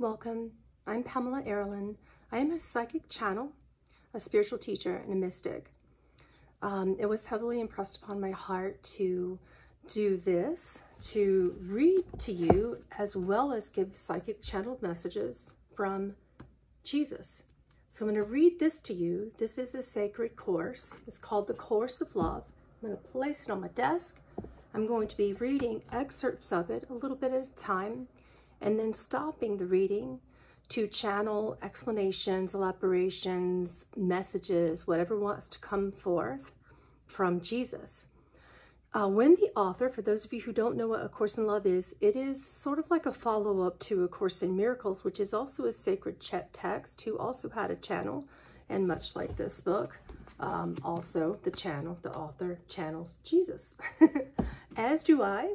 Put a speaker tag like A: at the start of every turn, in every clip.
A: Welcome. I'm Pamela Aaralyn. I am a psychic channel, a spiritual teacher, and a mystic. Um, it was heavily impressed upon my heart to do this, to read to you, as well as give psychic channeled messages from Jesus. So I'm going to read this to you. This is a sacred course. It's called the Course of Love. I'm going to place it on my desk. I'm going to be reading excerpts of it a little bit at a time and then stopping the reading to channel explanations, elaborations, messages, whatever wants to come forth from Jesus. Uh, when the author, for those of you who don't know what A Course in Love is, it is sort of like a follow-up to A Course in Miracles, which is also a sacred text, who also had a channel, and much like this book, um, also the channel, the author channels Jesus, as do I,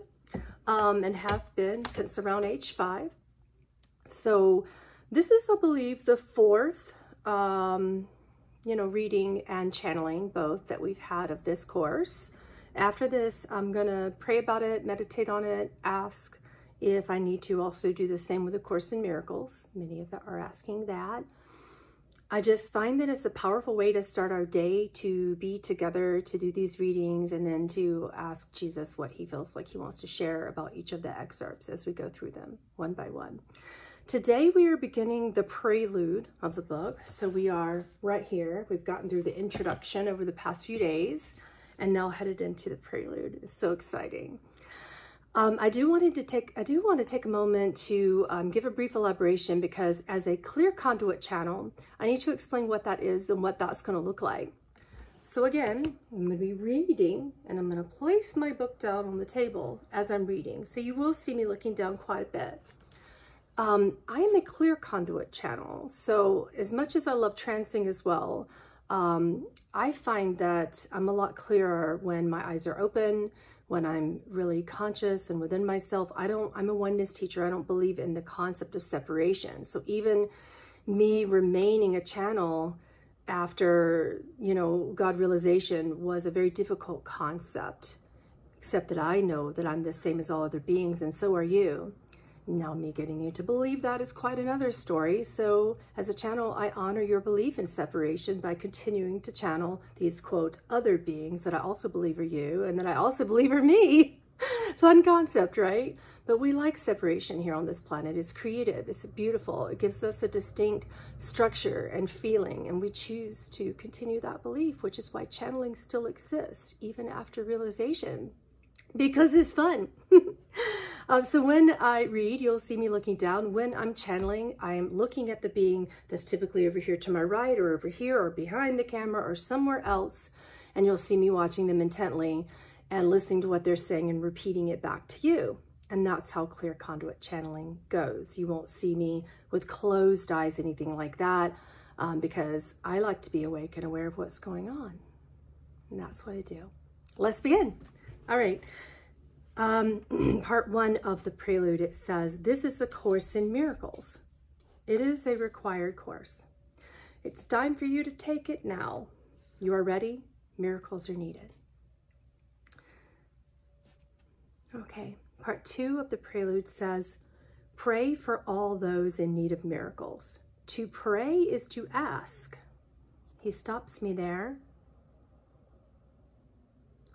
A: um, and have been since around age five. So this is, I believe, the fourth, um, you know, reading and channeling both that we've had of this course. After this, I'm going to pray about it, meditate on it, ask if I need to also do the same with A Course in Miracles. Many of you are asking that. I just find that it's a powerful way to start our day to be together, to do these readings, and then to ask Jesus what he feels like he wants to share about each of the excerpts as we go through them one by one. Today we are beginning the prelude of the book. So we are right here. We've gotten through the introduction over the past few days and now headed into the prelude. It's so exciting. Um, I do wanted to take I do want to take a moment to um, give a brief elaboration because as a clear conduit channel, I need to explain what that is and what that's going to look like. So again, I'm going to be reading and I'm going to place my book down on the table as I'm reading. So you will see me looking down quite a bit. Um, I am a clear conduit channel. So as much as I love transing as well, um, I find that I'm a lot clearer when my eyes are open, when I'm really conscious and within myself. I don't, I'm a oneness teacher. I don't believe in the concept of separation. So even me remaining a channel after, you know, God realization was a very difficult concept, except that I know that I'm the same as all other beings and so are you. Now, me getting you to believe that is quite another story. So, as a channel, I honor your belief in separation by continuing to channel these quote other beings that I also believe are you and that I also believe are me. Fun concept, right? But we like separation here on this planet. It's creative, it's beautiful, it gives us a distinct structure and feeling, and we choose to continue that belief, which is why channeling still exists even after realization because it's fun. Um, so when I read, you'll see me looking down. When I'm channeling, I'm looking at the being that's typically over here to my right or over here or behind the camera or somewhere else. And you'll see me watching them intently and listening to what they're saying and repeating it back to you. And that's how clear conduit channeling goes. You won't see me with closed eyes, anything like that, um, because I like to be awake and aware of what's going on. And that's what I do. Let's begin. All right. Um, part one of the prelude, it says, This is a course in miracles. It is a required course. It's time for you to take it now. You are ready. Miracles are needed. Okay, part two of the prelude says, Pray for all those in need of miracles. To pray is to ask. He stops me there.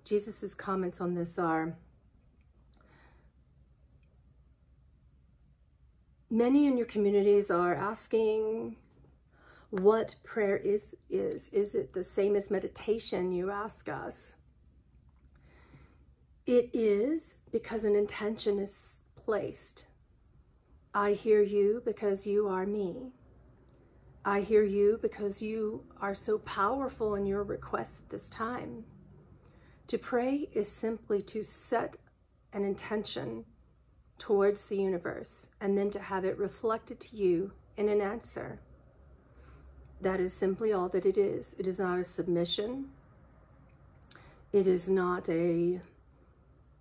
A: Jesus' comments on this are, Many in your communities are asking what prayer is is is it the same as meditation you ask us? It is because an intention is placed. I hear you because you are me. I hear you because you are so powerful in your request at this time to pray is simply to set an intention towards the universe and then to have it reflected to you in an answer. That is simply all that it is. It is not a submission. It is not a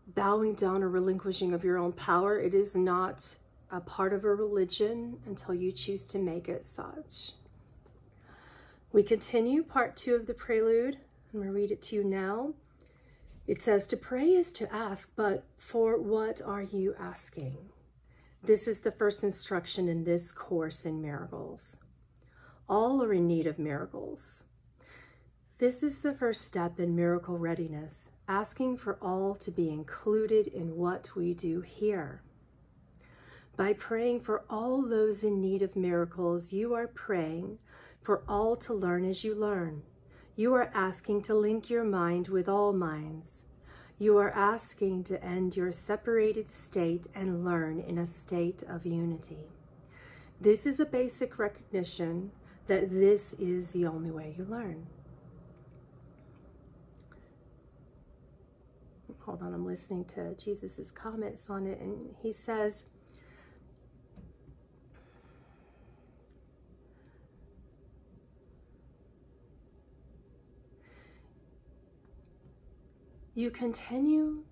A: bowing down or relinquishing of your own power. It is not a part of a religion until you choose to make it such. We continue part two of the prelude. I'm going to read it to you now. It says to pray is to ask, but for what are you asking? This is the first instruction in this course in miracles. All are in need of miracles. This is the first step in miracle readiness, asking for all to be included in what we do here. By praying for all those in need of miracles, you are praying for all to learn as you learn. You are asking to link your mind with all minds. You are asking to end your separated state and learn in a state of unity. This is a basic recognition that this is the only way you learn. Hold on, I'm listening to Jesus's comments on it, and he says, You continue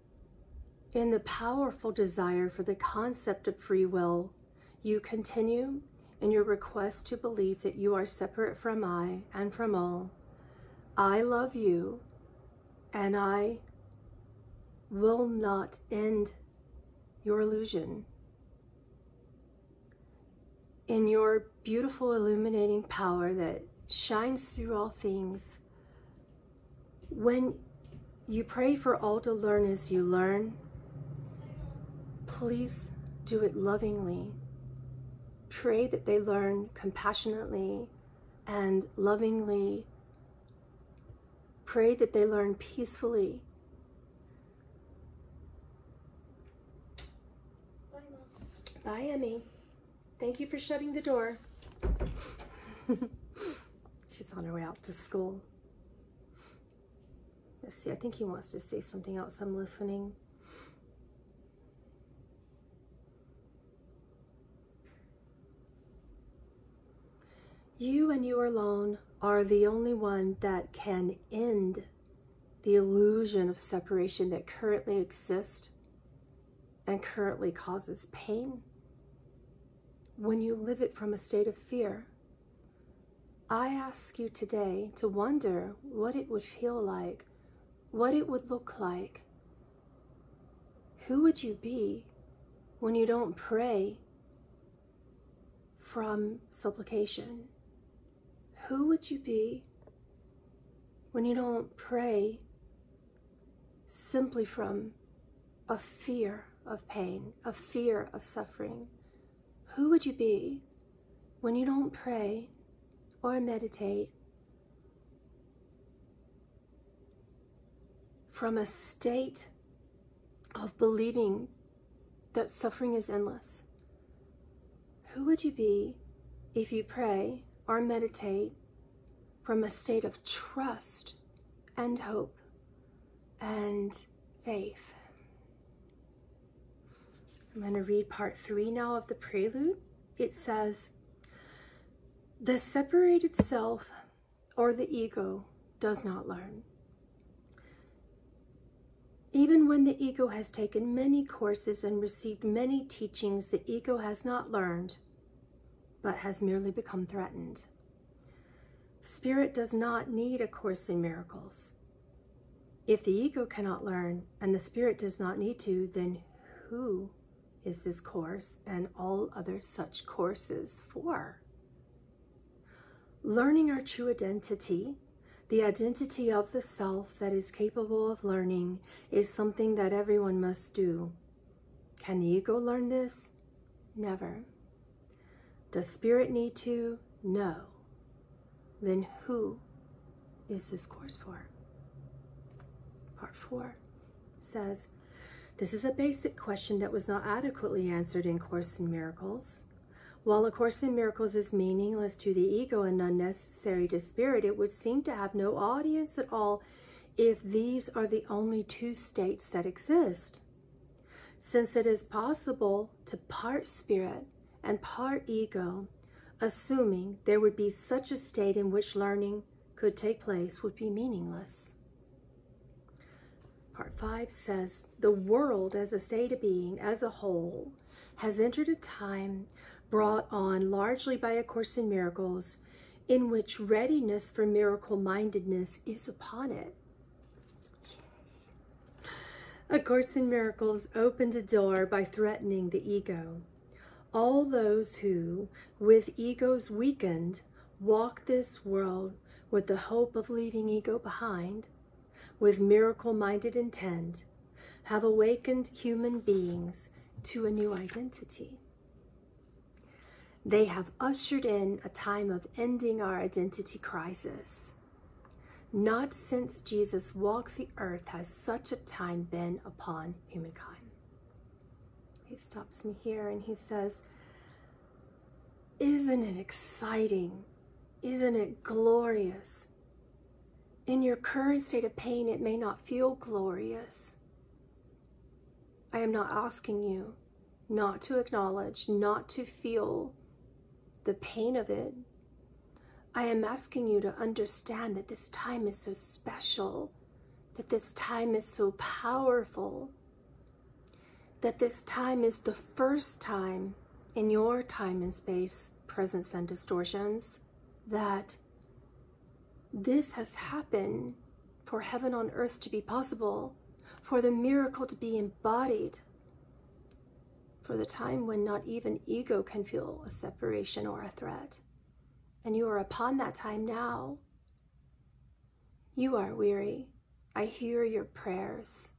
A: in the powerful desire for the concept of free will. You continue in your request to believe that you are separate from I and from all. I love you and I will not end your illusion. In your beautiful illuminating power that shines through all things, when you pray for all to learn as you learn. Please do it lovingly. Pray that they learn compassionately and lovingly. Pray that they learn peacefully. Bye, Emmy. Thank you for shutting the door. She's on her way out to school. Let's see, I think he wants to say something else. I'm listening. You and you alone are the only one that can end the illusion of separation that currently exists and currently causes pain. When you live it from a state of fear, I ask you today to wonder what it would feel like what it would look like. Who would you be when you don't pray from supplication? Who would you be when you don't pray simply from a fear of pain, a fear of suffering? Who would you be when you don't pray or meditate from a state of believing that suffering is endless, who would you be if you pray or meditate from a state of trust and hope and faith? I'm going to read part three now of the prelude. It says, The separated self or the ego does not learn. Even when the ego has taken many courses and received many teachings, the ego has not learned, but has merely become threatened. Spirit does not need a course in miracles. If the ego cannot learn and the spirit does not need to, then who is this course and all other such courses for? Learning our true identity the identity of the self that is capable of learning is something that everyone must do. Can the ego learn this? Never. Does spirit need to? No. Then who is this course for? Part four says, This is a basic question that was not adequately answered in Course in Miracles. While A Course in Miracles is meaningless to the ego and unnecessary to spirit, it would seem to have no audience at all if these are the only two states that exist. Since it is possible to part spirit and part ego, assuming there would be such a state in which learning could take place would be meaningless. Part 5 says, The world as a state of being, as a whole, has entered a time brought on largely by A Course in Miracles, in which readiness for miracle mindedness is upon it. A Course in Miracles opened a door by threatening the ego. all those who, with egos weakened, walk this world with the hope of leaving ego behind, with miracle minded intent, have awakened human beings to a new identity. They have ushered in a time of ending our identity crisis. Not since Jesus walked the earth has such a time been upon humankind. He stops me here and he says, Isn't it exciting? Isn't it glorious? In your current state of pain, it may not feel glorious. I am not asking you not to acknowledge, not to feel the pain of it. I am asking you to understand that this time is so special, that this time is so powerful, that this time is the first time in your time and space, presence and distortions, that this has happened for heaven on earth to be possible, for the miracle to be embodied, for the time when not even ego can feel a separation or a threat. And you are upon that time now. You are weary. I hear your prayers.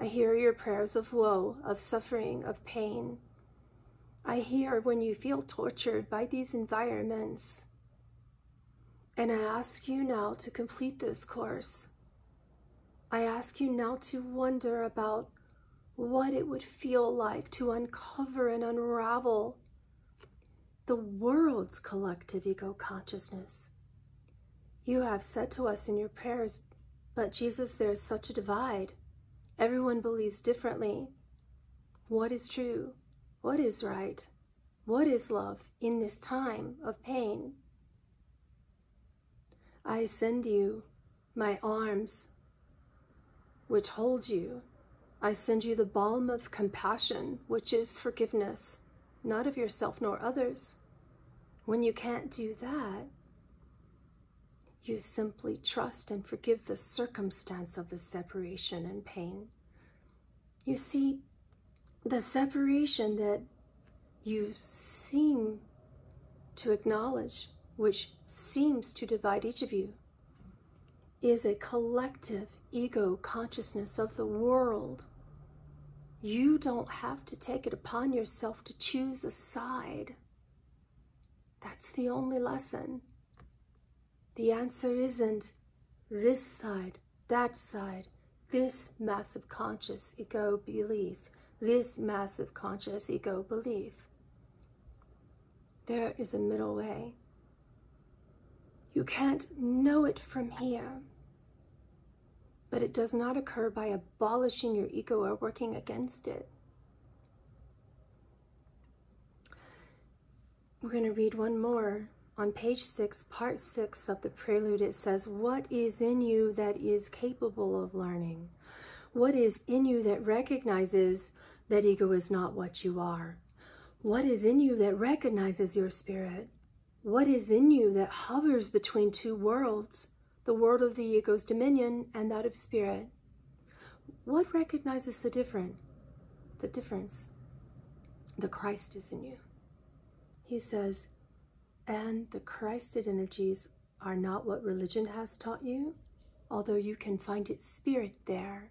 A: I hear your prayers of woe, of suffering, of pain. I hear when you feel tortured by these environments. And I ask you now to complete this course. I ask you now to wonder about what it would feel like to uncover and unravel the world's collective ego consciousness. You have said to us in your prayers, but Jesus, there is such a divide. Everyone believes differently. What is true? What is right? What is love in this time of pain? I send you my arms, which hold you. I send you the balm of compassion, which is forgiveness, not of yourself nor others. When you can't do that, you simply trust and forgive the circumstance of the separation and pain. You see, the separation that you seem to acknowledge, which seems to divide each of you, is a collective ego consciousness of the world. You don't have to take it upon yourself to choose a side. That's the only lesson. The answer isn't this side, that side, this massive conscious ego belief, this massive conscious ego belief. There is a middle way. You can't know it from here, but it does not occur by abolishing your ego or working against it. We're going to read one more on page six, part six of the prelude, it says, What is in you that is capable of learning? What is in you that recognizes that ego is not what you are? What is in you that recognizes your spirit? What is in you that hovers between two worlds, the world of the ego's dominion and that of spirit? What recognizes the different? The difference. The Christ is in you. He says, and the Christed energies are not what religion has taught you, although you can find its spirit there.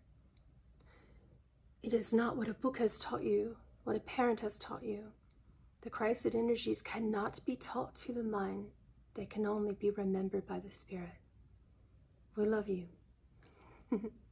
A: It is not what a book has taught you, what a parent has taught you. The Christed energies cannot be taught to the mind, they can only be remembered by the spirit. We love you.